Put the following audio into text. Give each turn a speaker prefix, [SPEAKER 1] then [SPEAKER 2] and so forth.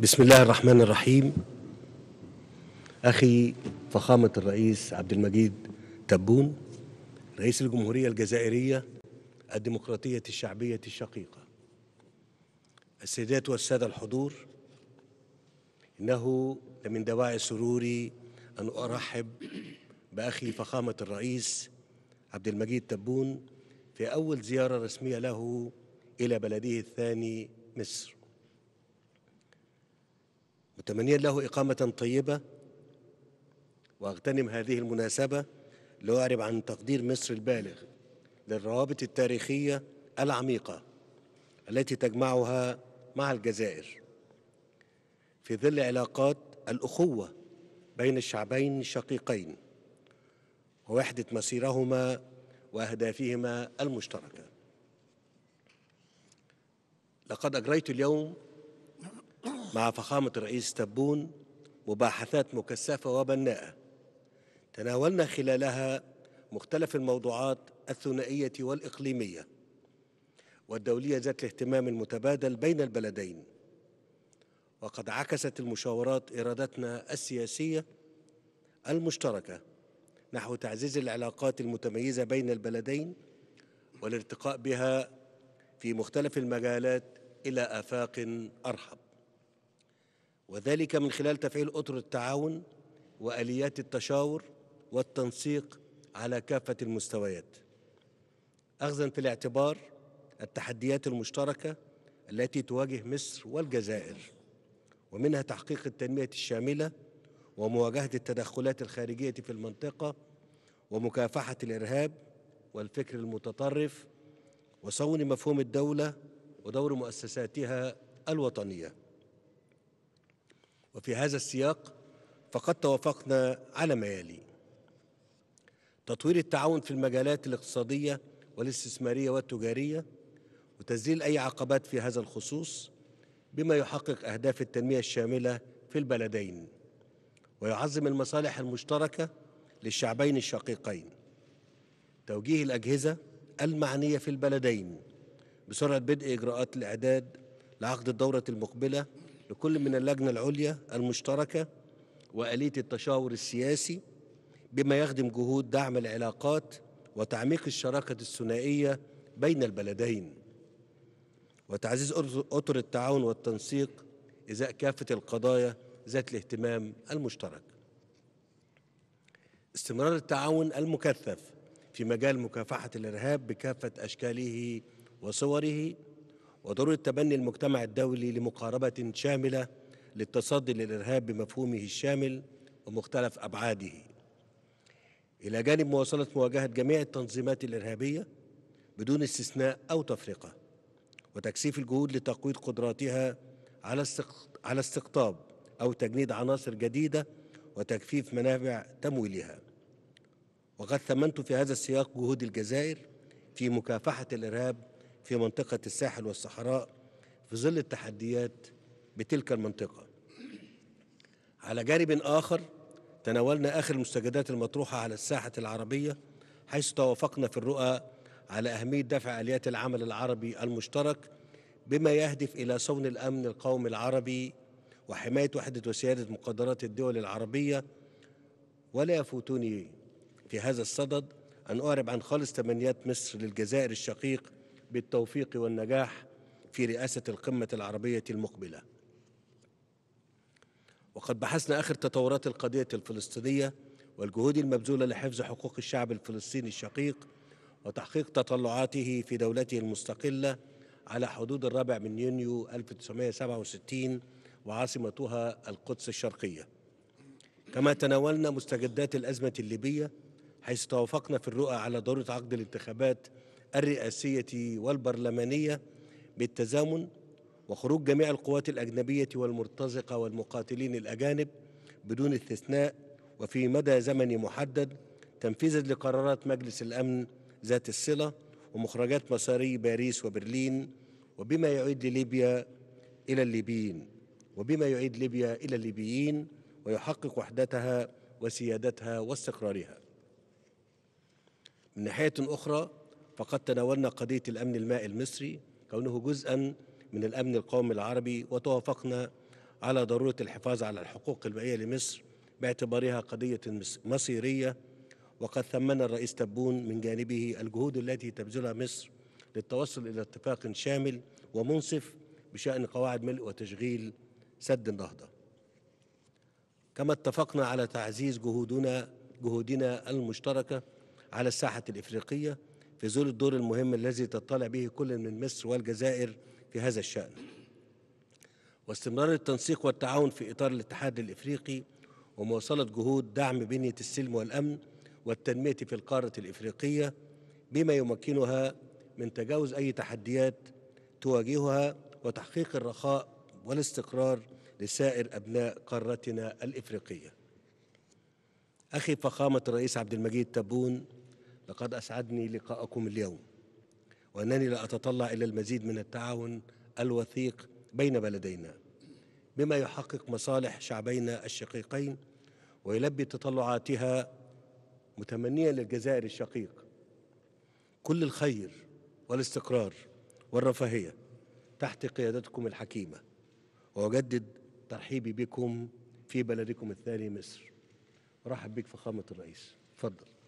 [SPEAKER 1] بسم الله الرحمن الرحيم. أخي فخامة الرئيس عبد المجيد تبون رئيس الجمهورية الجزائرية الديمقراطية الشعبية الشقيقة. السيدات والسادة الحضور إنه لمن دواعي سروري أن أرحب بأخي فخامة الرئيس عبد المجيد تبون في أول زيارة رسمية له إلى بلده الثاني مصر. متمنيا له إقامة طيبة وأغتنم هذه المناسبة لأعرب عن تقدير مصر البالغ للروابط التاريخية العميقة التي تجمعها مع الجزائر. في ظل علاقات الأخوة بين الشعبين الشقيقين ووحدة مسيرهما وأهدافهما المشتركة. لقد أجريت اليوم مع فخامة الرئيس تبون مباحثات مكثفة وبناءة. تناولنا خلالها مختلف الموضوعات الثنائية والإقليمية. والدولية ذات الاهتمام المتبادل بين البلدين. وقد عكست المشاورات إرادتنا السياسية المشتركة نحو تعزيز العلاقات المتميزة بين البلدين والارتقاء بها في مختلف المجالات إلى آفاق أرحب. وذلك من خلال تفعيل أطر التعاون وآليات التشاور والتنسيق على كافة المستويات. أخذا في الاعتبار التحديات المشتركة التي تواجه مصر والجزائر ومنها تحقيق التنمية الشاملة ومواجهة التدخلات الخارجية في المنطقة ومكافحة الإرهاب والفكر المتطرف وصون مفهوم الدولة ودور مؤسساتها الوطنية. وفي هذا السياق فقد توافقنا على ما يلي تطوير التعاون في المجالات الاقتصادية والاستثمارية والتجارية وتذليل أي عقبات في هذا الخصوص بما يحقق أهداف التنمية الشاملة في البلدين ويعظم المصالح المشتركة للشعبين الشقيقين. توجيه الأجهزة المعنية في البلدين بسرعة بدء إجراءات الإعداد لعقد الدورة المقبلة لكل من اللجنة العليا المشتركة وآلية التشاور السياسي بما يخدم جهود دعم العلاقات وتعميق الشراكة الثنائية بين البلدين. وتعزيز أطر التعاون والتنسيق إزاء كافة القضايا ذات الاهتمام المشترك. استمرار التعاون المكثف في مجال مكافحة الإرهاب بكافة أشكاله وصوره وضرورة تبني المجتمع الدولي لمقاربة شاملة للتصدي للإرهاب بمفهومه الشامل ومختلف أبعاده. إلى جانب مواصلة مواجهة جميع التنظيمات الإرهابية بدون استثناء أو تفرقة وتكثيف الجهود لتقويض قدراتها على استقطاب أو تجنيد عناصر جديدة وتكثيف منابع تمويلها. وقد ثمنت في هذا السياق جهود الجزائر في مكافحة الإرهاب في منطقة الساحل والصحراء في ظل التحديات بتلك المنطقة. على جانب آخر تناولنا آخر المستجدات المطروحة على الساحة العربية حيث توافقنا في الرؤى على أهمية دفع آليات العمل العربي المشترك بما يهدف إلى صون الأمن القومي العربي وحماية وحدة وسيادة مقدرات الدول العربية. ولا يفوتني في هذا الصدد أن أعرب عن خالص تمنيات مصر للجزائر الشقيق بالتوفيق والنجاح في رئاسة القمة العربية المقبلة. وقد بحثنا آخر تطورات القضية الفلسطينية والجهود المبذولة لحفظ حقوق الشعب الفلسطيني الشقيق وتحقيق تطلعاته في دولته المستقلة على حدود الرابع من يونيو 1967 وعاصمتها القدس الشرقية. كما تناولنا مستجدات الأزمة الليبية حيث توافقنا في الرؤى على ضرورة عقد الانتخابات الرئاسية والبرلمانية بالتزامن وخروج جميع القوات الأجنبية والمرتزقة والمقاتلين الأجانب بدون استثناء وفي مدى زمني محدد تنفيذا لقرارات مجلس الأمن ذات الصلة ومخرجات مساري باريس وبرلين وبما يعيد ليبيا إلى الليبيين وبما يعيد ليبيا إلى الليبيين ويحقق وحدتها وسيادتها واستقرارها. من ناحية أخرى فقد تناولنا قضية الأمن المائي المصري كونه جزءا من الأمن القومي العربي وتوافقنا على ضرورة الحفاظ على الحقوق البيئية لمصر باعتبارها قضية مصيرية. وقد ثمن الرئيس تبون من جانبه الجهود التي تبذلها مصر للتوصل إلى اتفاق شامل ومنصف بشأن قواعد ملء وتشغيل سد النهضة. كما اتفقنا على تعزيز جهودنا جهودنا المشتركة على الساحة الإفريقية في ظل الدور المهم الذي تطلع به كل من مصر والجزائر في هذا الشأن. واستمرار التنسيق والتعاون في إطار الاتحاد الإفريقي ومواصلة جهود دعم بنية السلم والأمن والتنمية في القارة الإفريقية بما يمكنها من تجاوز أي تحديات تواجهها وتحقيق الرخاء والاستقرار لسائر أبناء قارتنا الإفريقية. أخي فخامة الرئيس عبد المجيد تبون لقد أسعدني لقاءكم اليوم وأنني لا أتطلع إلى المزيد من التعاون الوثيق بين بلدينا بما يحقق مصالح شعبينا الشقيقين ويلبي تطلعاتها متمنيا للجزائر الشقيق. كل الخير والاستقرار والرفاهية تحت قيادتكم الحكيمة وأجدد ترحيبي بكم في بلدكم الثاني مصر. رحب بك فخامة الرئيس. تفضل.